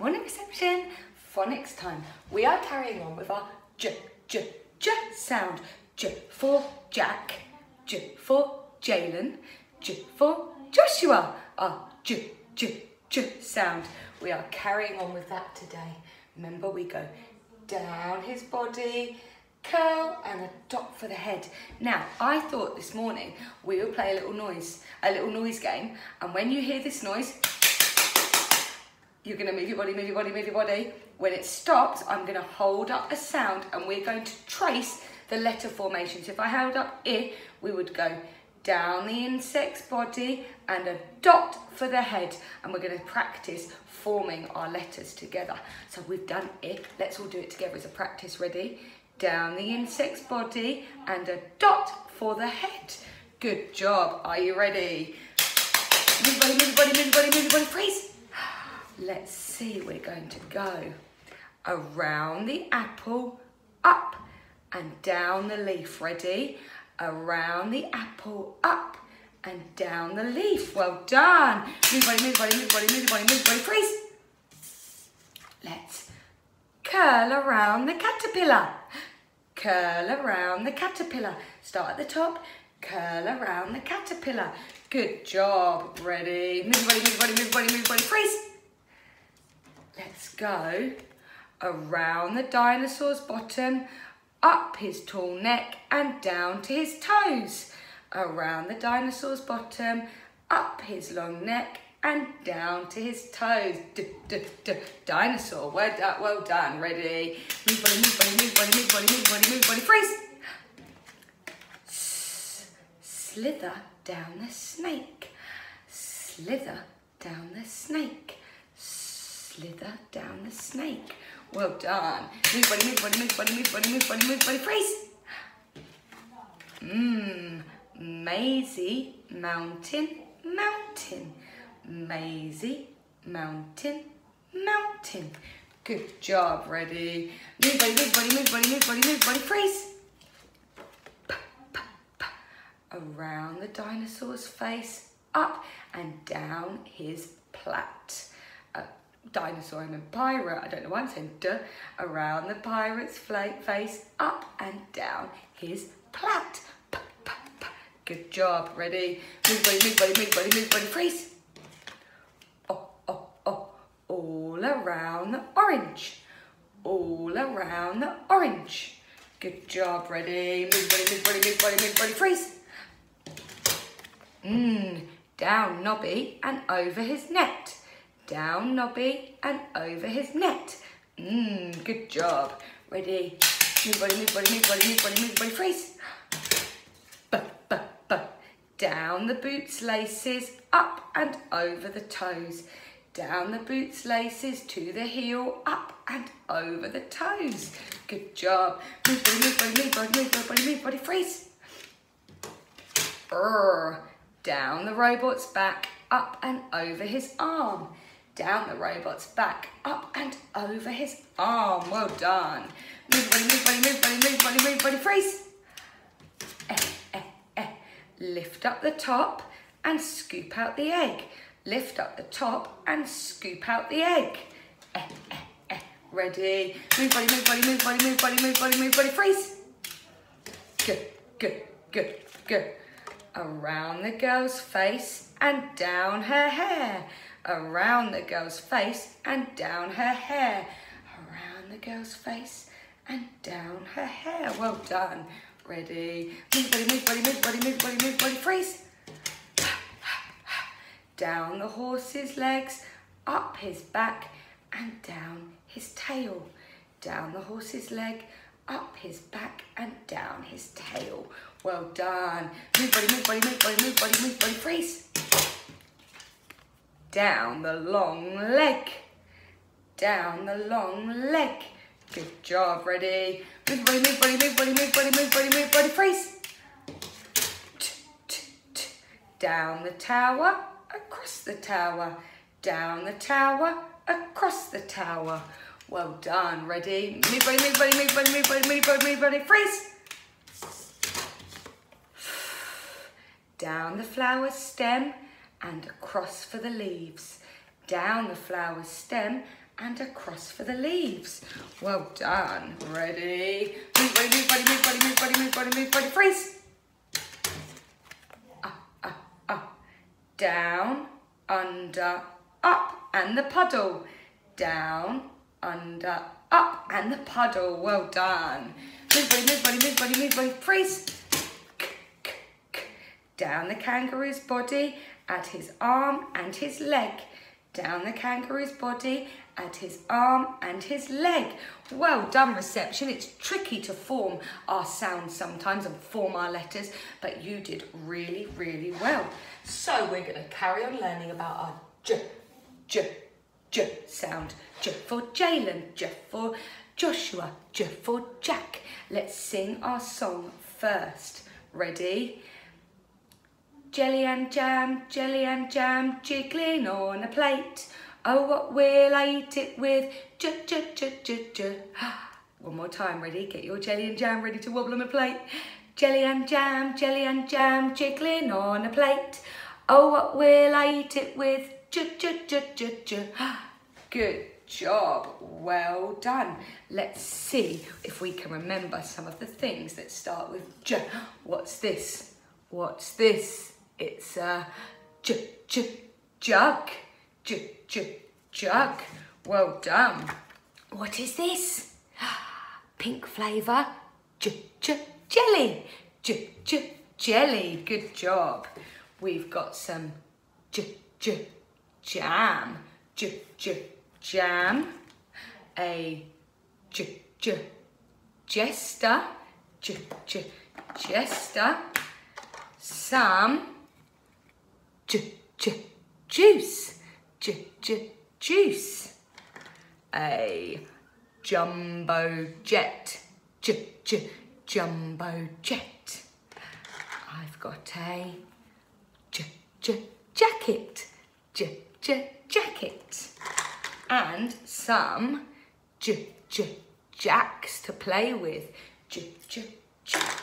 Morning reception, phonics time. We are carrying on with our j, j, j sound. J for Jack, J for Jalen, J for Joshua. Our j, j, j sound. We are carrying on with that today. Remember we go down his body, curl and a dot for the head. Now, I thought this morning we would play a little noise, a little noise game. And when you hear this noise, you're gonna move your body, move your body, move your body. When it stops, I'm gonna hold up a sound and we're going to trace the letter formation. So if I held up I, we would go down the insect's body and a dot for the head. And we're gonna practice forming our letters together. So we've done it. Let's all do it together as a practice. Ready? Down the insect's body and a dot for the head. Good job. Are you ready? Move your body, move body, move body, move body, freeze. Let's see, we're going to go around the apple, up and down the leaf. Ready? Around the apple, up and down the leaf. Well done. Move body, move body, move body, move body, move body, freeze. Let's curl around the caterpillar. Curl around the caterpillar. Start at the top, curl around the caterpillar. Good job. Ready? Move body, move body, move body, move body, freeze. Let's go around the dinosaur's bottom, up his tall neck and down to his toes. Around the dinosaur's bottom, up his long neck and down to his toes. D -d -d Dinosaur, well done, well done, ready. Move body, move body, move body, move body, move body, move body, freeze. Slither down the snake. Slither down the snake slither down the snake. Well done. Move body, move body, move body, move body, move body, move body, freeze. Mmm, mazy, mountain, mountain. Maisie, mountain, mountain. Good job, ready. Move body, move body, move body, move body, move body, freeze. Around the dinosaur's face, up and down his plait dinosaur and a pirate, I don't know why I'm saying duh, around the pirate's face, up and down his plait. P -p -p. Good job, ready? Move body, move body, move body, move body, freeze. Oh, oh, oh, all around the orange. All around the orange. Good job, ready? Move body, move body, move body, move body, freeze. Mmm, down Nobby and over his net down Nobby and over his net. Mmm, good job. Ready? Move body, move body, move body, move body, move body, freeze. B, b, b. Down the boots laces, up and over the toes. Down the boots laces to the heel, up and over the toes. Good job. Move body, move body, move body, move body, move body, freeze. Brr. Down the robot's back, up and over his arm down the robot's back, up and over his arm. Well done. Move body, move body, move body, move body, move body, freeze. Eh, eh, eh. Lift up the top and scoop out the egg. Lift up the top and scoop out the egg. Eh, eh, eh. Ready. Move body, move body, move body, move body, move body, move body, freeze. Good, good, good, good. Around the girl's face and down her hair around the girl's face and down her hair. Around the girl's face and down her hair. Well done. Ready. Move body, move body, move body, move body, move body, freeze. Down the horse's legs, up his back and down his tail. Down the horse's leg, up his back and down his tail. Well done. Move body, move body, move body, move body, move body, freeze down the long leg, down the long leg. Good job, ready? Move body, move body, move body, move body, move body, move body, freeze. Down the tower, across the tower, down the tower, across the tower. Well done, ready? Move body, move body, move body, move body, move body, move body, freeze. Down the flower stem, and across for the leaves. Down the flower's stem and across for the leaves. Well done. Ready? Move, body, move, body, move, body, move, body, move, body, move, body, freeze. Down, under, up, and the puddle. Down, under, up, and the puddle. Well done. Move, body, move, body, move, body, move, body, freeze. Down the kangaroo's body, at his arm and his leg. Down the kangaroo's body, at his arm and his leg. Well done, reception. It's tricky to form our sounds sometimes and form our letters, but you did really, really well. So we're going to carry on learning about our J, J, J sound. J for Jalen, J for Joshua, J for Jack. Let's sing our song first. Ready? Jelly and jam, jelly and jam, jiggling on a plate. Oh, what will I eat it with? J, j, j, j, j. One more time, ready? Get your jelly and jam ready to wobble on a plate. Jelly and jam, jelly and jam, jiggling on a plate. Oh, what will I eat it with? J, j, j, j, j. Good job. Well done. Let's see if we can remember some of the things that start with J. What's this? What's this? It's a j, j, jug. J, j, jug. Well done. What is this? Pink flavour. J, j, jelly. J, j, jelly. Good job. We've got some j, j, jam. J, j, jam. A j, j, jester. J, j, jester. Some j, j, juice, j, j, juice. A jumbo jet, j, j, jumbo jet. I've got a j, j, jacket, j, j, jacket. And some j, j, jacks to play with, j, j, jacks.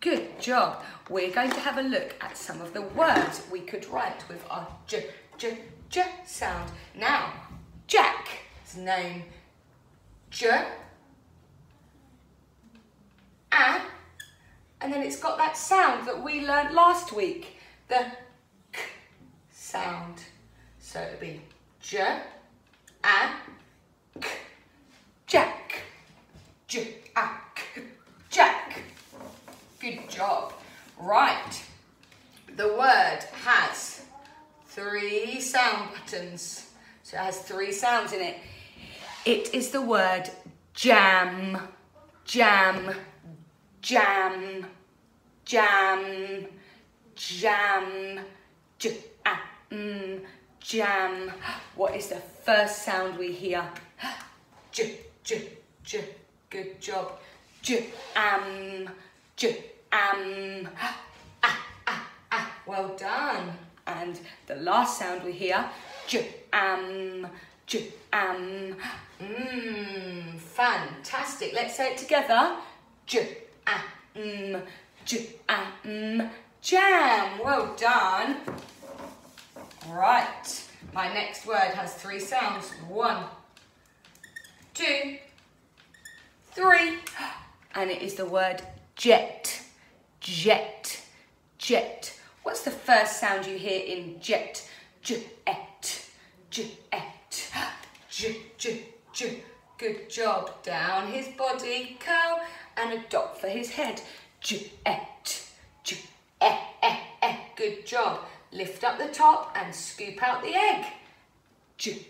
Good job. We're going to have a look at some of the words we could write with our j, j, j sound. Now, Jack's name, j, a, and then it's got that sound that we learned last week, the k sound. So it'll be j, a, k, Jack, j. Good job. Right. The word has three sound patterns. So it has three sounds in it. It is the word jam, jam, jam, jam, jam, j, ah, mm, jam. What is the first sound we hear? J, j, j. Good job. J, am, j, am, ah, ah, ah. Well done. And the last sound we hear, j, am, j, am. Mmm, fantastic. Let's say it together. J, am, j, am, jam. Well done. Right. My next word has three sounds. One, two, three. And it is the word jet, jet, jet. What's the first sound you hear in jet? Jet, jet, j, j, j. Good job. Down his body, curl, and a dot for his head. Jet, jet. Good job. Lift up the top and scoop out the egg. Jet,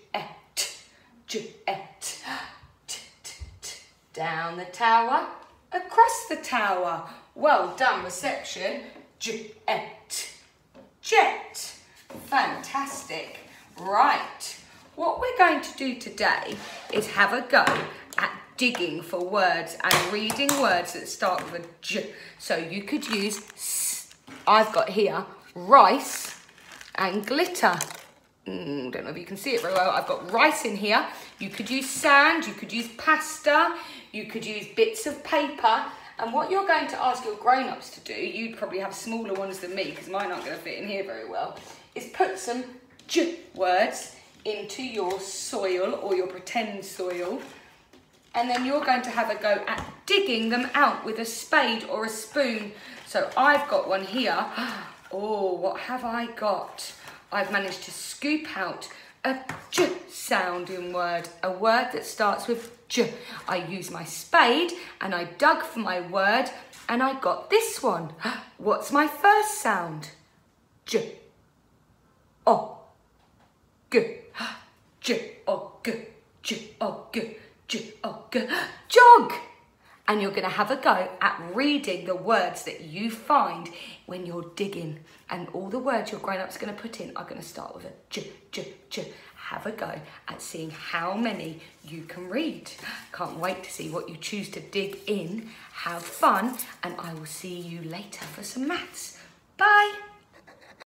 jet, down the tower across the tower. Well done, reception. Jet. Jet. Fantastic. Right. What we're going to do today is have a go at digging for words and reading words that start with a J. So you could use, I've got here, rice and glitter. Mm, don't know if you can see it very well. I've got rice in here. You could use sand, you could use pasta, you could use bits of paper. And what you're going to ask your grown-ups to do, you'd probably have smaller ones than me because mine aren't going to fit in here very well, is put some j words into your soil or your pretend soil. And then you're going to have a go at digging them out with a spade or a spoon. So I've got one here. Oh, what have I got? I've managed to scoop out a j sounding word, a word that starts with j. I used my spade and I dug for my word and I got this one. What's my first sound? J. O. G. J. O. G. J. O. G. J. O. G. Jog and you're going to have a go at reading the words that you find when you're digging. And all the words your grown-ups are going to put in are going to start with a j, j, j. Have a go at seeing how many you can read. Can't wait to see what you choose to dig in. Have fun, and I will see you later for some maths. Bye.